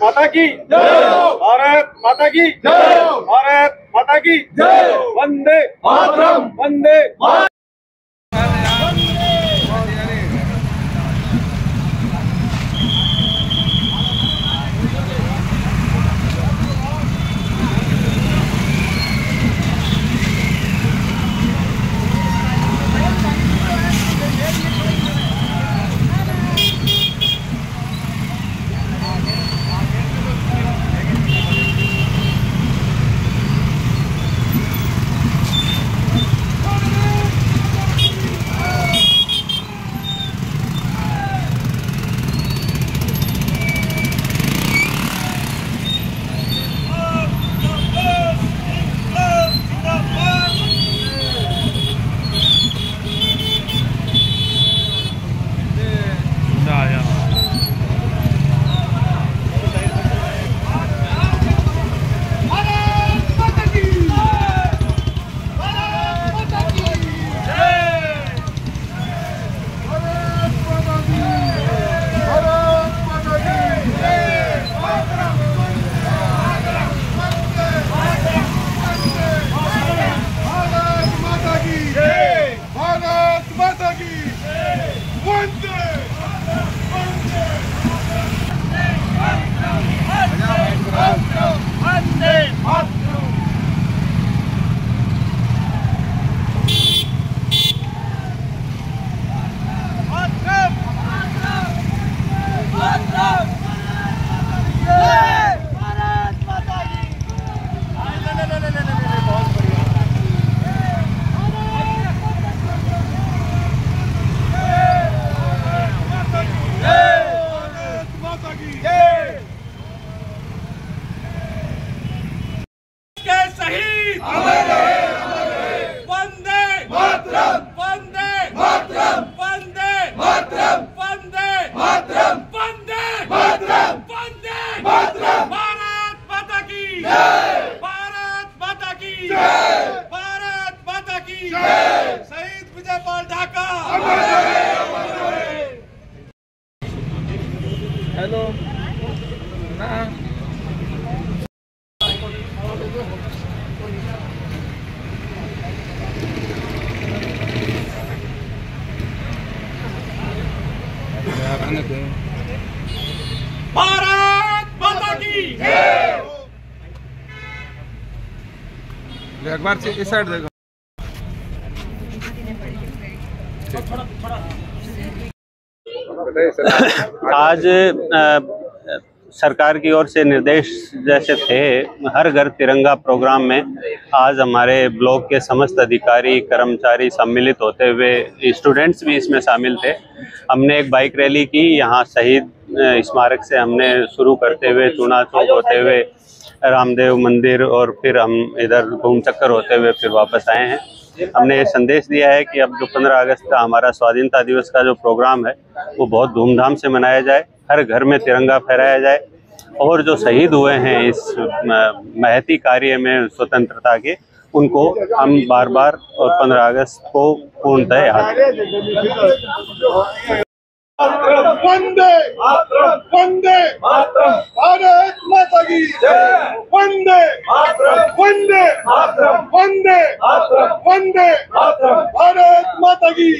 माता की भारत माता की भारत माता की वंदे वंदे शहीद विजय पाल ढाका भारत माता की एक बार इस साइड देखो। आज सरकार की ओर से निर्देश जैसे थे, हर घर तिरंगा प्रोग्राम में आज हमारे ब्लॉक के समस्त अधिकारी, कर्मचारी सम्मिलित होते हुए स्टूडेंट्स भी इसमें शामिल थे। हमने एक बाइक रैली की, यहाँ शहीद स्मारक से हमने शुरू करते हुए, चूना चौक होते हुए, रामदेव मंदिर और फिर हम इधर घूम चक्कर होते हुए फिर वापस आए हैं। हमने संदेश दिया है कि अब जो 15 अगस्त का हमारा स्वाधीनता दिवस का जो प्रोग्राम है, वो बहुत धूमधाम से मनाया जाए, हर घर में तिरंगा फहराया जाए और जो शहीद हुए हैं इस महती कार्य में स्वतंत्रता के, उनको हम बार बार और 15 अगस्त को पूर्णतः याद वंदे भारत माता की वंदे। वंदे। वंदे। वंदे। भारत माता की